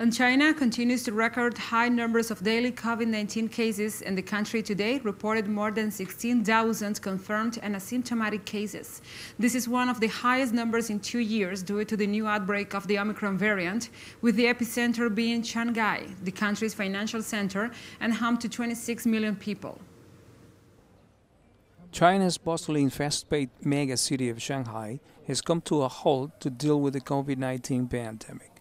And China continues to record high numbers of daily COVID-19 cases, and the country today reported more than 16,000 confirmed and asymptomatic cases. This is one of the highest numbers in two years due to the new outbreak of the Omicron variant, with the epicenter being Shanghai, the country's financial center, and home to 26 million people. China's bustling fast-paced mega city of Shanghai has come to a halt to deal with the COVID-19 pandemic.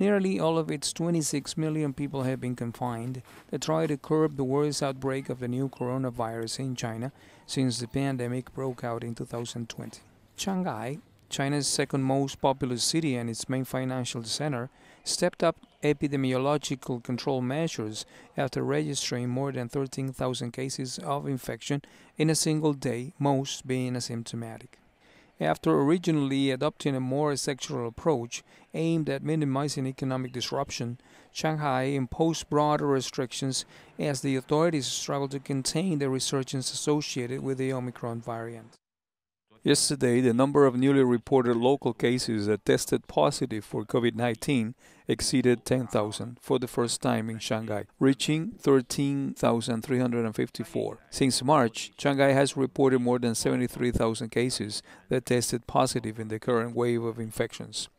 Nearly all of its 26 million people have been confined to try to curb the worst outbreak of the new coronavirus in China since the pandemic broke out in 2020. Shanghai, China's second most populous city and its main financial center, stepped up epidemiological control measures after registering more than 13,000 cases of infection in a single day, most being asymptomatic. After originally adopting a more sectoral approach aimed at minimizing economic disruption, Shanghai imposed broader restrictions as the authorities struggled to contain the resurgence associated with the Omicron variant. Yesterday, the number of newly reported local cases that tested positive for COVID 19 exceeded 10,000 for the first time in Shanghai, reaching 13,354. Since March, Shanghai has reported more than 73,000 cases that tested positive in the current wave of infections.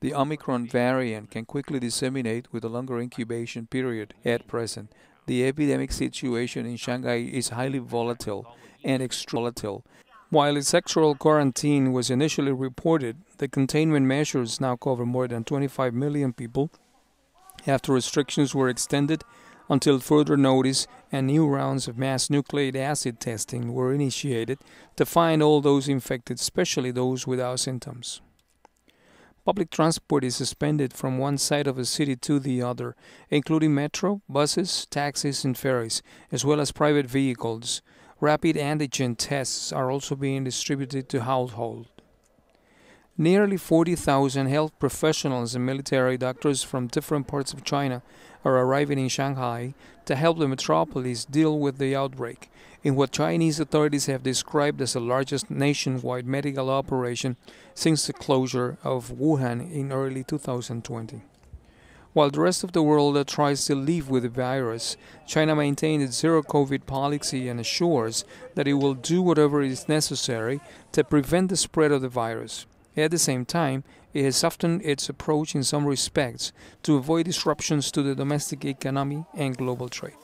The Omicron variant can quickly disseminate with a longer incubation period at present. The epidemic situation in Shanghai is highly volatile and extra volatile while a sectoral quarantine was initially reported, the containment measures now cover more than 25 million people after restrictions were extended until further notice and new rounds of mass nucleic acid testing were initiated to find all those infected, especially those without symptoms. Public transport is suspended from one side of the city to the other, including metro, buses, taxis, and ferries, as well as private vehicles. Rapid antigen tests are also being distributed to households. Nearly 40,000 health professionals and military doctors from different parts of China are arriving in Shanghai to help the metropolis deal with the outbreak in what Chinese authorities have described as the largest nationwide medical operation since the closure of Wuhan in early 2020. While the rest of the world tries to live with the virus, China maintains its zero COVID policy and assures that it will do whatever is necessary to prevent the spread of the virus. At the same time, it has softened its approach in some respects to avoid disruptions to the domestic economy and global trade.